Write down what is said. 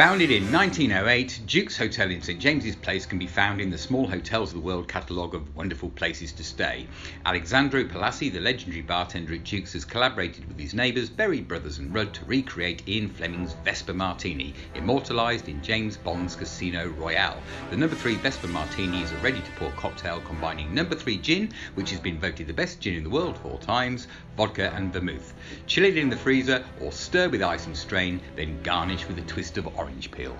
Founded in 1908, Duke's Hotel in St James's Place can be found in the Small Hotels of the World catalogue of wonderful places to stay. Alessandro Palazzi, the legendary bartender at Duke's, has collaborated with his neighbours Berry Brothers and Rudd to recreate Ian Fleming's Vesper Martini, immortalised in James Bond's Casino Royale. The number three Vesper Martini is a ready to pour cocktail combining number three gin, which has been voted the best gin in the world four times, vodka and vermouth. Chill it in the freezer or stir with ice and strain, then garnish with a twist of orange orange peel.